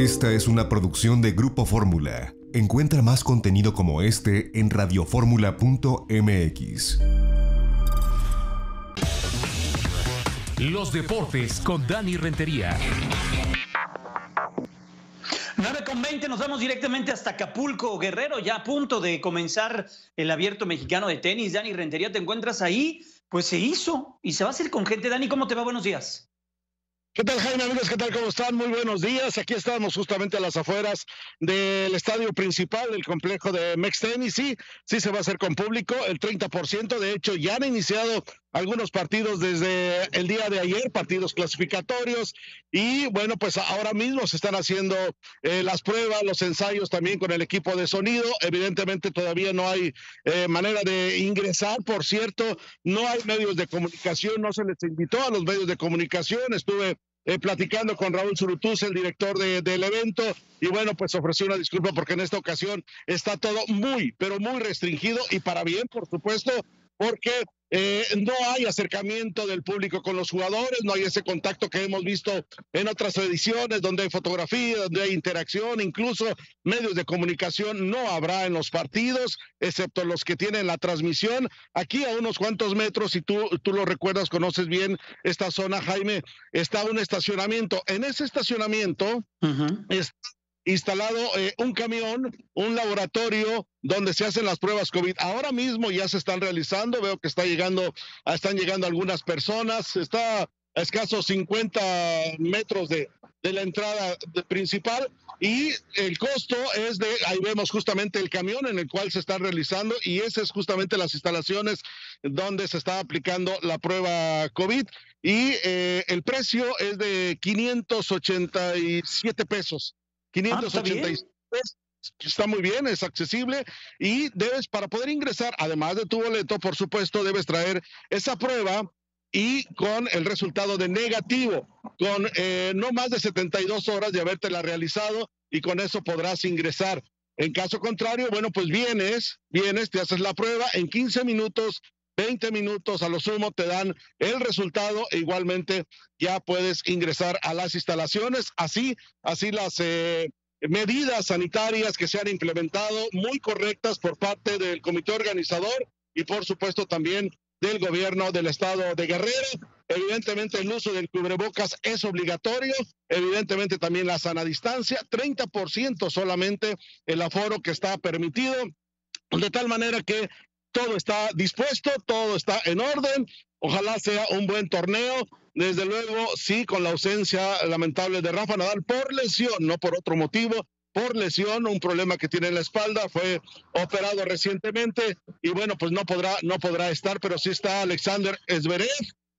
Esta es una producción de Grupo Fórmula. Encuentra más contenido como este en radioformula.mx. Los deportes con Dani Rentería. 9 con 20, nos vamos directamente hasta Acapulco, Guerrero, ya a punto de comenzar el abierto mexicano de tenis. Dani Rentería, ¿te encuentras ahí? Pues se hizo y se va a hacer con gente. Dani, ¿cómo te va? Buenos días. ¿Qué tal, Jaime? Amigos, ¿qué tal? ¿Cómo están? Muy buenos días. Aquí estamos justamente a las afueras del estadio principal del complejo de Mex Tennis. Sí, sí se va a hacer con público, el 30%. De hecho, ya han iniciado algunos partidos desde el día de ayer, partidos clasificatorios. Y bueno, pues ahora mismo se están haciendo eh, las pruebas, los ensayos también con el equipo de sonido. Evidentemente todavía no hay eh, manera de ingresar. Por cierto, no hay medios de comunicación, no se les invitó a los medios de comunicación. Estuve eh, platicando con Raúl Surutuz, el director del evento, y bueno, pues ofreció una disculpa porque en esta ocasión está todo muy, pero muy restringido y para bien, por supuesto, porque eh, no hay acercamiento del público con los jugadores, no hay ese contacto que hemos visto en otras ediciones donde hay fotografía, donde hay interacción, incluso medios de comunicación no habrá en los partidos, excepto los que tienen la transmisión. Aquí a unos cuantos metros, si tú, tú lo recuerdas, conoces bien esta zona, Jaime, está un estacionamiento. En ese estacionamiento está instalado eh, un camión, un laboratorio donde se hacen las pruebas COVID. Ahora mismo ya se están realizando, veo que está llegando, están llegando algunas personas, está a escasos 50 metros de, de la entrada principal y el costo es de, ahí vemos justamente el camión en el cual se está realizando y esas es justamente las instalaciones donde se está aplicando la prueba COVID y eh, el precio es de 587 pesos. 586 ah, está muy bien, es accesible y debes, para poder ingresar, además de tu boleto, por supuesto, debes traer esa prueba y con el resultado de negativo, con eh, no más de 72 horas de habértela realizado y con eso podrás ingresar. En caso contrario, bueno, pues vienes, vienes, te haces la prueba, en 15 minutos 20 minutos a lo sumo te dan el resultado e igualmente ya puedes ingresar a las instalaciones. Así, así las eh, medidas sanitarias que se han implementado muy correctas por parte del comité organizador y por supuesto también del gobierno del estado de Guerrero. Evidentemente el uso del cubrebocas es obligatorio, evidentemente también la sana distancia, 30% solamente el aforo que está permitido, de tal manera que todo está dispuesto, todo está en orden. Ojalá sea un buen torneo. Desde luego, sí, con la ausencia lamentable de Rafa Nadal por lesión, no por otro motivo, por lesión, un problema que tiene en la espalda, fue operado recientemente y bueno, pues no podrá, no podrá estar, pero sí está Alexander Zverev,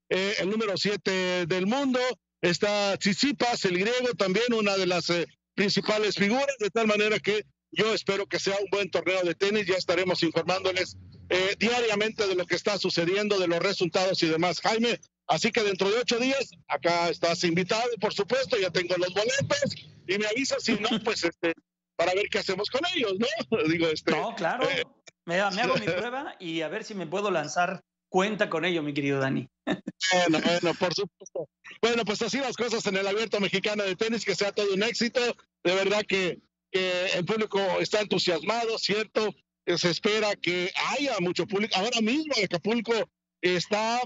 eh, el número siete del mundo, está Tsitsipas, el griego, también una de las eh, principales figuras, de tal manera que yo espero que sea un buen torneo de tenis, ya estaremos informándoles eh, diariamente de lo que está sucediendo, de los resultados y demás. Jaime, así que dentro de ocho días, acá estás invitado, por supuesto, ya tengo los boletos y me avisas si no, pues este, para ver qué hacemos con ellos, ¿no? Digo, este. No, claro. Eh, me, hago mi prueba y a ver si me puedo lanzar cuenta con ello, mi querido Dani. Bueno, bueno, por supuesto. Bueno, pues así las cosas en el abierto mexicano de tenis, que sea todo un éxito. De verdad que, que el público está entusiasmado, ¿cierto? Se espera que haya mucho público. Ahora mismo Acapulco está,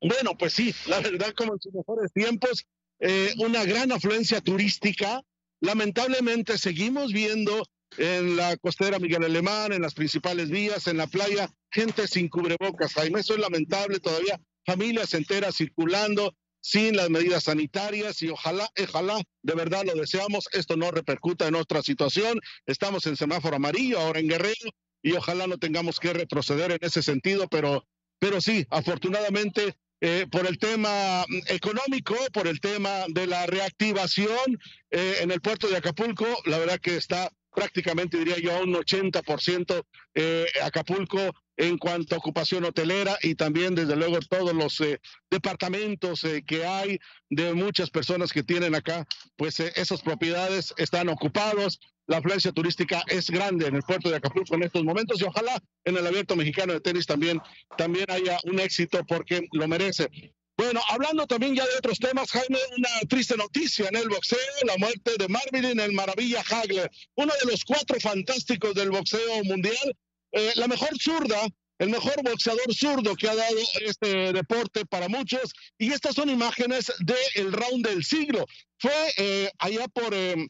bueno, pues sí, la verdad como en sus mejores tiempos, eh, una gran afluencia turística. Lamentablemente seguimos viendo en la costera Miguel Alemán, en las principales vías, en la playa, gente sin cubrebocas. Jaime, eso es lamentable todavía, familias enteras circulando sin las medidas sanitarias y ojalá, ojalá, de verdad lo deseamos, esto no repercuta en otra situación. Estamos en semáforo amarillo ahora en Guerrero y ojalá no tengamos que retroceder en ese sentido, pero, pero sí, afortunadamente eh, por el tema económico, por el tema de la reactivación eh, en el puerto de Acapulco, la verdad que está prácticamente, diría yo, a un 80% eh, Acapulco en cuanto a ocupación hotelera y también, desde luego, todos los eh, departamentos eh, que hay de muchas personas que tienen acá, pues eh, esas propiedades están ocupados. La afluencia turística es grande en el puerto de Acapulco en estos momentos y ojalá en el abierto mexicano de tenis también, también haya un éxito porque lo merece. Bueno, hablando también ya de otros temas, Jaime, una triste noticia en el boxeo, la muerte de Marvin el Maravilla Hagler, uno de los cuatro fantásticos del boxeo mundial, eh, la mejor zurda, el mejor boxeador zurdo que ha dado este deporte para muchos. Y estas son imágenes del round del siglo. Fue eh, allá por em,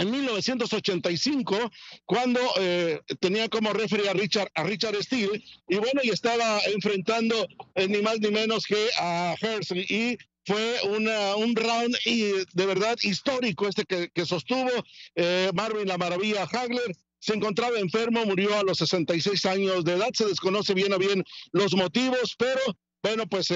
en 1985, cuando eh, tenía como referee a Richard, a Richard Steele, y bueno, y estaba enfrentando eh, ni más ni menos que a Hersley, y fue una, un round y de verdad histórico este que, que sostuvo eh, Marvin La Maravilla Hagler. Se encontraba enfermo, murió a los 66 años de edad, se desconoce bien a bien los motivos, pero bueno, pues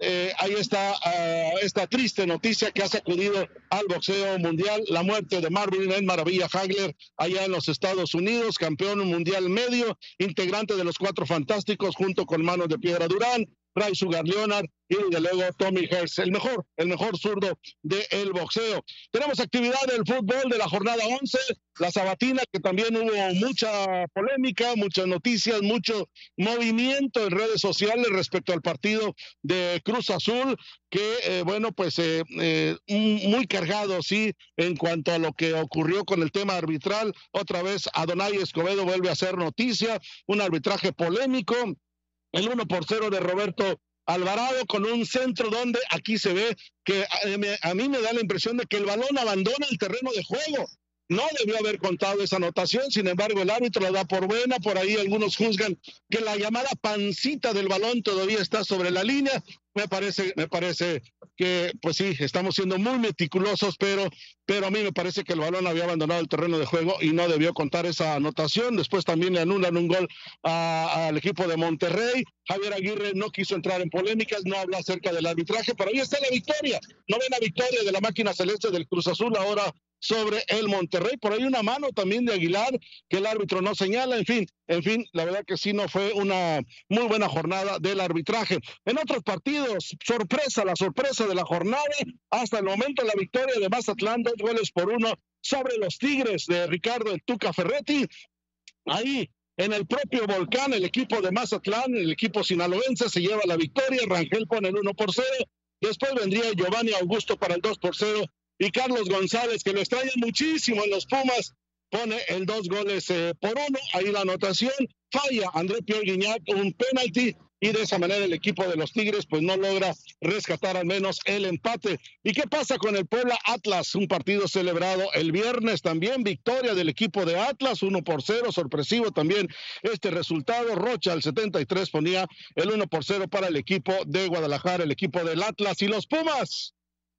eh, ahí está ah, esta triste noticia que ha sacudido al boxeo mundial, la muerte de Marvin El Maravilla Hagler allá en los Estados Unidos, campeón mundial medio, integrante de los Cuatro Fantásticos junto con Manos de Piedra Durán, Ray Sugar Leonard y de luego Tommy Hers, el mejor, el mejor zurdo del boxeo. Tenemos actividad del fútbol de la jornada 11, la sabatina, que también hubo mucha polémica, muchas noticias, mucho movimiento en redes sociales respecto al partido de Cruz Azul, que, eh, bueno, pues eh, eh, muy cargado, sí, en cuanto a lo que ocurrió con el tema arbitral. Otra vez, Adonai Escobedo vuelve a hacer noticia, un arbitraje polémico el 1 por 0 de Roberto Alvarado con un centro donde aquí se ve que a, mí me da la impresión de que el balón abandona el terreno de juego. No debió haber contado esa anotación, sin embargo el árbitro la da por buena, por ahí algunos juzgan que la llamada pancita del balón todavía está sobre la línea, me parece, me parece que, pues sí, estamos siendo muy meticulosos, pero, pero a mí me parece que el balón había abandonado el terreno de juego y no debió contar esa anotación. Después también le anulan un gol al equipo de Monterrey. Javier Aguirre no quiso entrar en polémicas, no habla acerca del arbitraje, pero ahí está la victoria. Novena victoria de la máquina celeste del Cruz Azul, ahora sobre el Monterrey. Por ahí una mano también de Aguilar que el árbitro no señala. En fin, en fin, la verdad que sí no fue una muy buena jornada del arbitraje. En otros partidos, sorpresa, la sorpresa de la jornada. Hasta el momento la victoria de Mazatlán, dos goles por uno sobre los Tigres de Ricardo El Tuca Ferretti. Ahí en el propio volcán, el equipo de Mazatlán, el equipo sinaloense se lleva la victoria. Rangel pone el 1 por 0. Después vendría Giovanni Augusto para el 2 por 0 y Carlos González, que lo extraña muchísimo en los Pumas, pone el dos goles eh, por uno. Ahí la anotación. Falla André Pierre Guignac un penalti y de esa manera el equipo de los Tigres pues no logra rescatar al menos el empate. ¿Y qué pasa con el Puebla Atlas? Un partido celebrado el viernes también, victoria del equipo de Atlas, uno por cero, sorpresivo también este resultado. Rocha al 73 ponía el uno por cero para el equipo de Guadalajara, el equipo del Atlas y los Pumas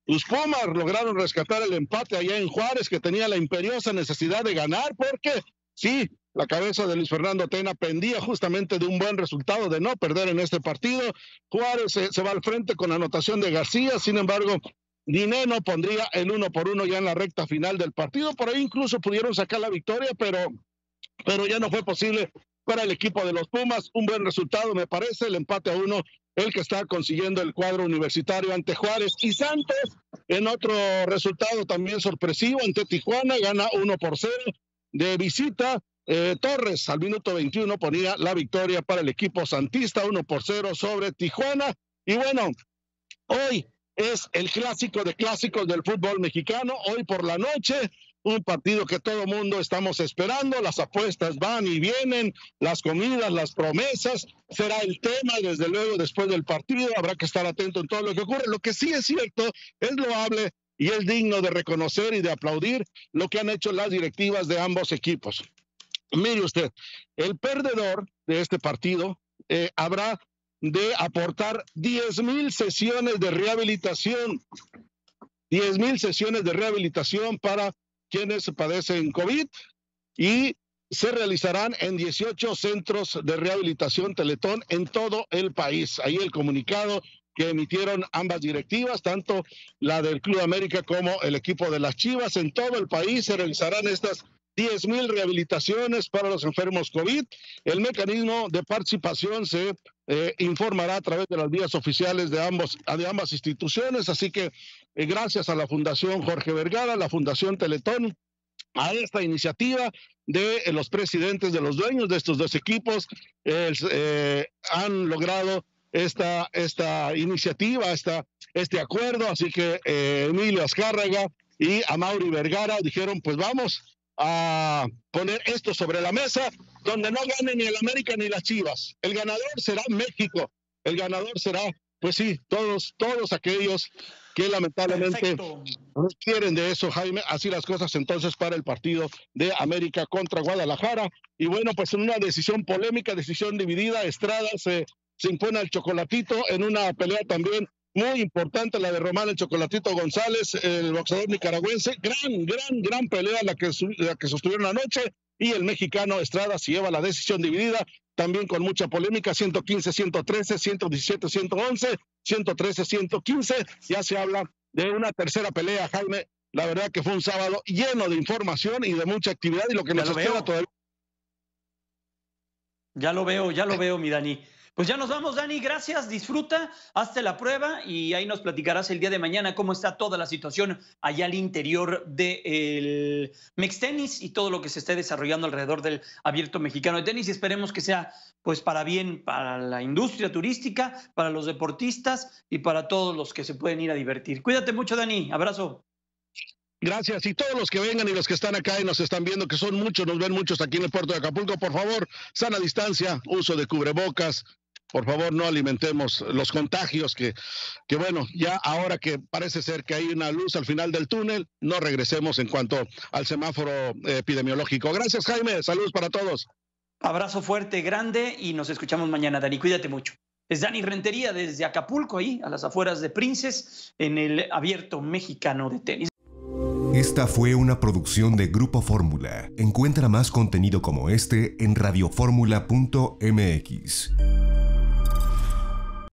los Pumas lograron rescatar el empate allá en Juárez, que tenía la imperiosa necesidad de ganar, porque sí, la cabeza de Luis Fernando Tena pendía justamente de un buen resultado, de no perder en este partido. Juárez se, va al frente con anotación de García, sin embargo, Dineno pondría el uno por uno ya en la recta final del partido. Por ahí incluso pudieron sacar la victoria, pero, pero ya no fue posible para el equipo de los Pumas. Un buen resultado, me parece, el empate a uno el que está consiguiendo el cuadro universitario ante Juárez. Y Santos, en otro resultado también sorpresivo, ante Tijuana, gana 1 por 0 de visita. Eh, Torres al minuto 21 ponía la victoria para el equipo santista, 1 por 0 sobre Tijuana. Y bueno, hoy es el clásico de clásicos del fútbol mexicano. Hoy por la noche un partido que todo mundo estamos esperando, las apuestas van y vienen, las comidas, las promesas, será el tema desde luego después del partido, habrá que estar atento en todo lo que ocurre. Lo que sí es cierto, es loable y es digno de reconocer y de aplaudir lo que han hecho las directivas de ambos equipos. Mire usted, el perdedor de este partido eh, habrá de aportar 10 mil sesiones de rehabilitación, 10 mil sesiones de rehabilitación para quienes padecen COVID y se realizarán en 18 centros de rehabilitación Teletón en todo el país. Ahí el comunicado que emitieron ambas directivas, tanto la del Club América como el equipo de las Chivas. En todo el país se realizarán estas 10 mil rehabilitaciones para los enfermos COVID. El mecanismo de participación se eh, informará a través de las vías oficiales de, ambos, de ambas instituciones. Así que eh, gracias a la Fundación Jorge Vergara, la Fundación Teletón, a esta iniciativa de eh, los presidentes de los dueños de estos dos equipos, han logrado esta, esta iniciativa, esta, este acuerdo. Así que eh, Emilio Azcárraga y a Mauri Vergara dijeron, pues vamos a poner esto sobre la mesa, donde no gane ni el América ni las Chivas. El ganador será México. El ganador será, pues sí, todos, todos aquellos que lamentablemente no quieren de eso, Jaime. Así las cosas entonces para el partido de América contra Guadalajara. Y bueno, pues en una decisión polémica, decisión dividida, Estrada se, se impone al Chocolatito en una pelea también muy importante la de Román el Chocolatito González, el boxeador nicaragüense. Gran, gran, gran pelea la que, la que sostuvieron anoche. Y el mexicano Estrada se lleva la decisión dividida, también con mucha polémica, 115, 113, 117, 111, 113, 115. Ya se habla de una tercera pelea, Jaime. La verdad que fue un sábado lleno de información y de mucha actividad y lo que nos espera todavía. Ya lo veo, ya lo veo, mi Dani. Pues ya nos vamos, Dani. Gracias, disfruta, hazte la prueba y ahí nos platicarás el día de mañana cómo está toda la situación allá al interior del Mex Tenis y todo lo que se esté desarrollando alrededor del abierto mexicano de tenis. Y esperemos que sea pues para bien para la industria turística, para los deportistas y para todos los que se pueden ir a divertir. Cuídate mucho, Dani. Abrazo. Gracias. Y todos los que vengan y los que están acá y nos están viendo, que son muchos, nos ven muchos aquí en el puerto de Acapulco, por favor, sana distancia, uso de cubrebocas, por favor no alimentemos los contagios que, que bueno, ya ahora que parece ser que hay una luz al final del túnel, no regresemos en cuanto al semáforo epidemiológico. Gracias Jaime, saludos para todos. Abrazo fuerte, grande y nos escuchamos mañana, Dani, cuídate mucho. Es Dani Rentería desde Acapulco, ahí a las afueras de Princes, en el abierto mexicano de tenis. Esta fue una producción de Grupo Fórmula. Encuentra más contenido como este en radioformula.mx.